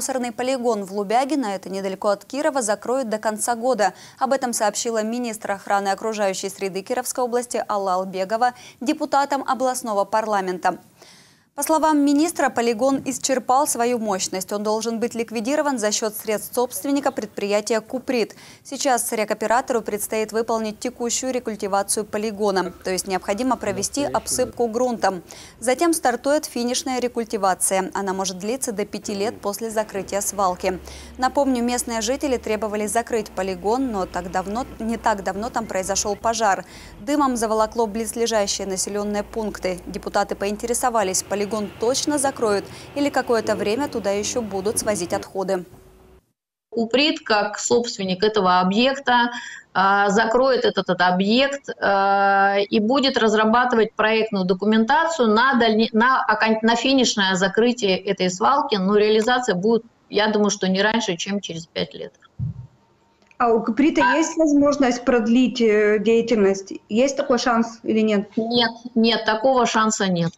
мусорный полигон в Лубягино, это недалеко от Кирова, закроют до конца года. Об этом сообщила министр охраны окружающей среды Кировской области Алла Албегова депутатам областного парламента. По словам министра, полигон исчерпал свою мощность. Он должен быть ликвидирован за счет средств собственника предприятия «Куприт». Сейчас рекоператору предстоит выполнить текущую рекультивацию полигона, то есть необходимо провести обсыпку грунтом. Затем стартует финишная рекультивация. Она может длиться до пяти лет после закрытия свалки. Напомню, местные жители требовали закрыть полигон, но так давно, не так давно там произошел пожар. Дымом заволокло близлежащие населенные пункты. Депутаты поинтересовались, полигон полигон точно закроют или какое-то время туда еще будут свозить отходы. УПРИД, как собственник этого объекта, а, закроет этот, этот объект а, и будет разрабатывать проектную документацию на, даль... на, на финишное закрытие этой свалки, но реализация будет, я думаю, что не раньше, чем через пять лет. А у Каприта а... есть возможность продлить э, деятельность? Есть такой шанс или нет? Нет, нет, такого шанса нет.